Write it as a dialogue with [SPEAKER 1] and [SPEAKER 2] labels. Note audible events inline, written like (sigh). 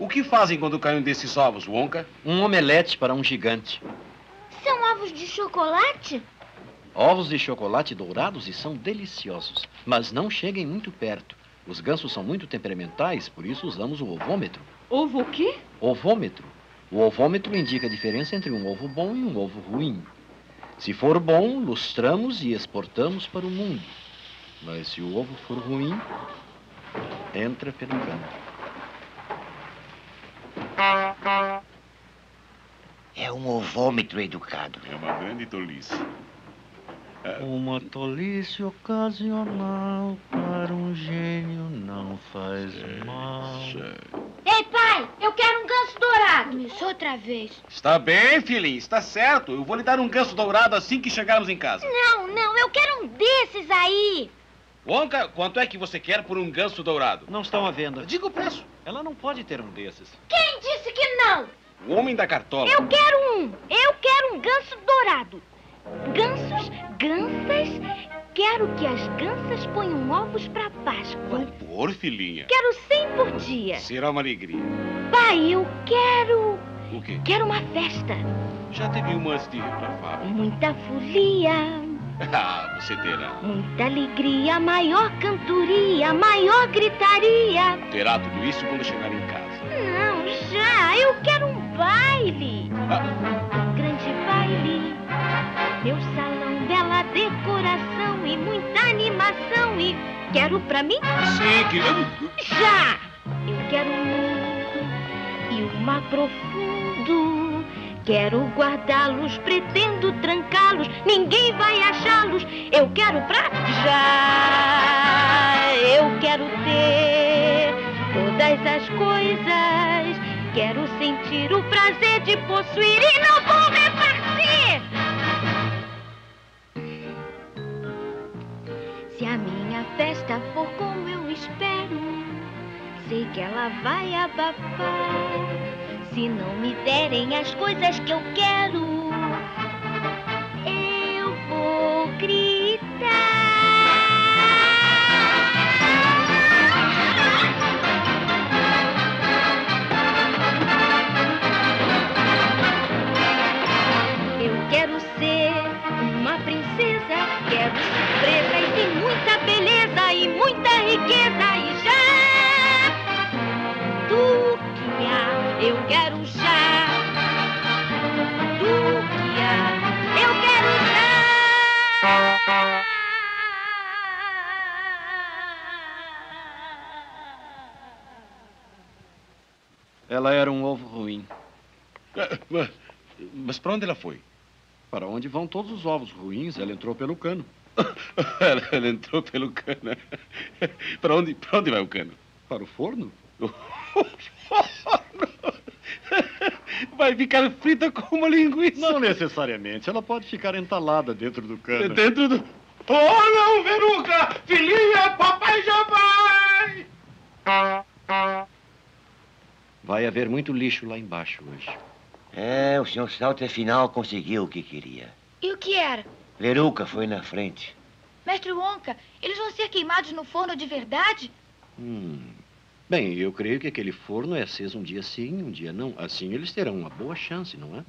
[SPEAKER 1] O que fazem quando caem um desses ovos, Wonka?
[SPEAKER 2] Um omelete para um gigante.
[SPEAKER 3] São ovos de chocolate?
[SPEAKER 2] Ovos de chocolate dourados e são deliciosos. Mas não cheguem muito perto. Os gansos são muito temperamentais, por isso usamos o ovômetro.
[SPEAKER 4] Ovo o quê?
[SPEAKER 2] Ovômetro. O ovômetro indica a diferença entre um ovo bom e um ovo ruim. Se for bom, lustramos e exportamos para o mundo. Mas se o ovo for ruim, entra pelo cano.
[SPEAKER 5] É um ovômetro educado.
[SPEAKER 1] É uma grande tolice.
[SPEAKER 2] Uma tolice ocasional para um gênio não faz mal.
[SPEAKER 3] Ei, pai, eu quero um ganso dourado. Começou outra vez.
[SPEAKER 1] Está bem, filhinho, está certo. Eu vou lhe dar um ganso dourado assim que chegarmos em casa.
[SPEAKER 3] Não, não, eu quero um desses aí.
[SPEAKER 1] Wonka, quanto é que você quer por um ganso dourado?
[SPEAKER 2] Não estão à venda.
[SPEAKER 1] Diga o preço.
[SPEAKER 2] Ela não pode ter um desses.
[SPEAKER 3] Quem disse que não?
[SPEAKER 1] O homem da cartola.
[SPEAKER 3] Eu quero um. Eu quero um ganso dourado. Gansos, gansas. Quero que as gansas ponham ovos para Páscoa.
[SPEAKER 1] Por, filhinha.
[SPEAKER 3] Quero 100 por dia.
[SPEAKER 1] Será uma alegria.
[SPEAKER 3] Pai, eu quero.
[SPEAKER 1] O quê?
[SPEAKER 3] Quero uma festa.
[SPEAKER 1] Já teve uma antes de ir pra fábrica.
[SPEAKER 3] Muita folia. (laughs)
[SPEAKER 1] Ah, você terá.
[SPEAKER 3] Muita alegria, maior cantoria, maior gritaria.
[SPEAKER 1] Terá tudo isso quando chegar em casa.
[SPEAKER 3] Não, já. Eu quero um baile.
[SPEAKER 1] Ah,
[SPEAKER 3] Grande baile. Meu salão, bela decoração e muita animação. E quero pra mim?
[SPEAKER 1] sim, querido.
[SPEAKER 3] Já! Eu quero muito e o mar profundo. Quero guardá-los, pretendo trancá-los. Ninguém vai achá-los. Eu quero pra já. Eu quero ter todas as coisas. Quero sentir o prazer de possuir e não vou repartir. Se a minha festa for como eu espero, sei que ela vai abafar. Se não derem as coisas que eu quero, eu vou gritar. Eu quero ser uma princesa, quero surpresas e muita beleza e muita riqueza e já. Tu que há, eu quero já.
[SPEAKER 2] Ela era um ovo ruim.
[SPEAKER 1] Ah, Mas, para onde ela foi?
[SPEAKER 2] Para onde vão todos os ovos ruins? Ela entrou pelo cano. (laughs)
[SPEAKER 1] Ela, ela entrou pelo cano. (laughs) Para onde, pra onde vai o cano?
[SPEAKER 2] Para o forno? (laughs)
[SPEAKER 1] Vai ficar frita como uma linguiça.
[SPEAKER 2] Não necessariamente. Ela pode ficar entalada dentro do cano.
[SPEAKER 1] Dentro do. Oh, não, Veruca! Filhinha, papai já vai!
[SPEAKER 2] Vai haver muito lixo lá embaixo hoje.
[SPEAKER 5] É, o senhor Salter afinal conseguiu o que queria.
[SPEAKER 6] E o que era?
[SPEAKER 5] Veruca foi na frente.
[SPEAKER 6] Mestre Wonka, eles vão ser queimados no forno de verdade?
[SPEAKER 2] Hum. Bem, eu creio que aquele forno é aceso um dia sim, um dia não. Assim eles terão uma boa chance, não é?